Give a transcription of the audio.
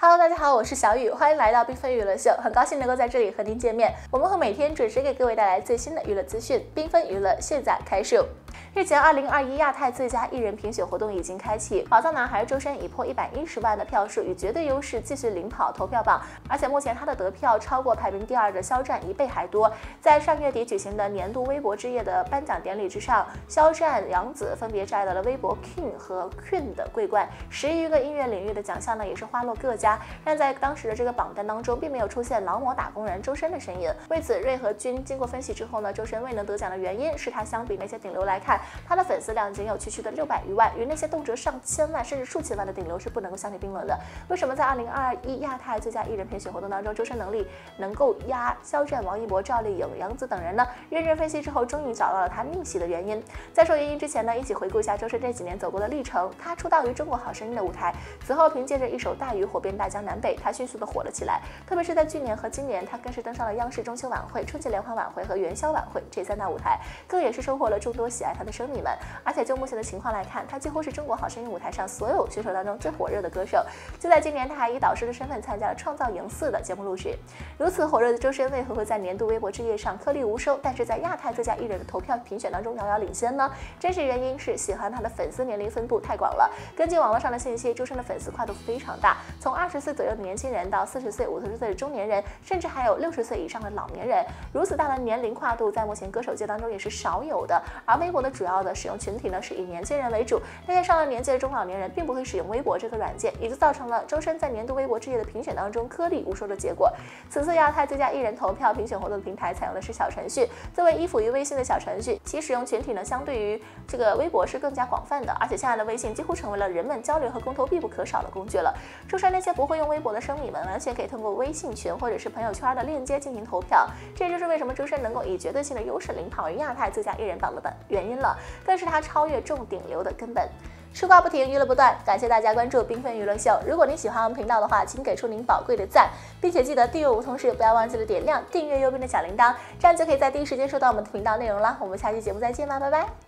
Hello，大家好，我是小雨，欢迎来到缤纷娱乐秀，很高兴能够在这里和您见面。我们会每天准时给各位带来最新的娱乐资讯，缤纷娱乐现在开始。日前，二零二一亚太最佳艺人评选活动已经开启，宝藏男孩周深以破一百一十万的票数，以绝对优势继续领跑投票榜。而且目前他的得票超过排名第二的肖战一倍还多。在上月底举行的年度微博之夜的颁奖典礼之上，肖战、杨紫分别摘得了微博 King 和 Queen 的桂冠，十余个音乐领域的奖项呢也是花落各家。但在当时的这个榜单当中，并没有出现劳模打工人周深的身影。为此，瑞和君经过分析之后呢，周深未能得奖的原因是他相比那些顶流来看。看他的粉丝量仅有区区的六百余万，与那些动辄上千万甚至数千万的顶流是不能够相提并论的。为什么在二零二一亚太最佳艺人评选活动当中，周深能力能够压肖战、王一博、赵丽颖、杨紫等人呢？认真分析之后，终于找到了他逆袭的原因。在说原因之前呢，一起回顾一下周深这几年走过的历程。他出道于中国好声音的舞台，此后凭借着一首《大鱼》火遍大江南北，他迅速的火了起来。特别是在去年和今年，他更是登上了央视中秋晚会、春节联欢晚会和元宵晚会这三大舞台，更也是收获了众多喜爱他的声迷们。而且就目前的情况来看，他几乎是中国好声音舞台上所有选手当中最火热的歌手。就在今年，他还以导师的身份参加了《创造营四》的节目录制。如此火热的周深，为何会在年度微博之夜上颗粒无收，但是在亚太最佳艺人的投票评选当中遥遥领先呢？真实原因是喜欢他的粉丝年龄分布太广了。根据网络上的信息，周深的粉丝跨度非常大，从二十岁左右的年轻人到四十岁、五十岁的中年人，甚至还有六十岁以上的老年人。如此大的年龄跨度，在目前歌手界当中也是少有的。而微博的主要的使用群体呢，是以年轻人为主，那些上了年纪的中老年人并不会使用微博这个软件，也就造成了周深在年度微博之夜的评选当中颗粒无收的结果。此次亚太最佳艺人投票评选活动的平台采用的是小程序，作为依附于微信的小程序，其使用群体呢，相对于这个微博是更加广泛的，而且现在的微信几乎成为了人们交流和沟通必不可少的工具了。周深那些不会用微博的生米们，完全可以通过微信群或者是朋友圈的链接进行投票，这也就是为什么周深能够以绝对性的优势领跑于亚太最佳艺人榜的原因了，更是他超越重顶流的根本。吃瓜不停，娱乐不断，感谢大家关注缤纷娱乐秀。如果您喜欢我们频道的话，请给出您宝贵的赞，并且记得订阅我们，同时不要忘记了点亮订阅右边的小铃铛，这样就可以在第一时间收到我们的频道内容了。我们下期节目再见吧，拜拜。